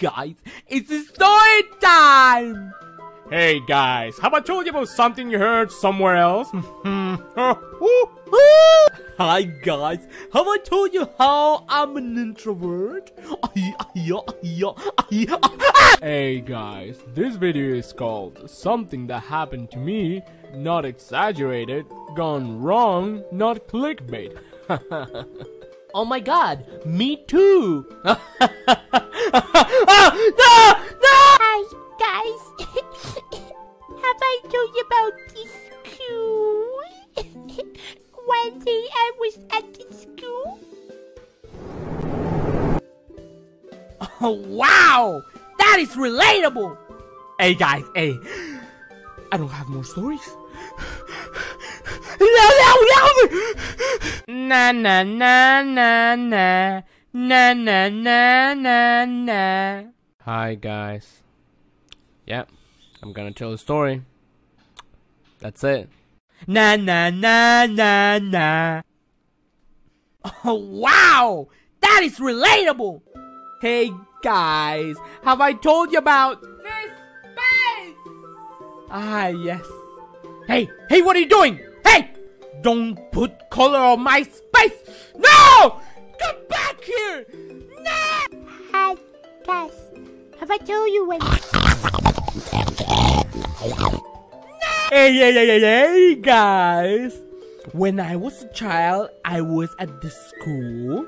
guys, it's story time! Hey guys, have I told you about something you heard somewhere else? Hmm. Uh, Hi guys, have I told you how I'm an introvert? hey guys, this video is called Something That Happened to Me, Not Exaggerated, Gone Wrong, Not Clickbait. oh my god, me too! day I was at the school? Oh, wow! That is relatable! Hey guys, hey. I don't have more stories. no, no, no! Na na na na na. Na na na na na. Hi guys. Yep, yeah, I'm gonna tell a story. That's it. Na na na na na. Oh wow! That is relatable! Hey guys, have I told you about this space? Ah yes. Hey, hey, what are you doing? Hey! Don't put color on my space! No! Come back here! No! Hi guys, have I told you when... Hey, hey, hey, hey, hey, guys! When I was a child, I was at the school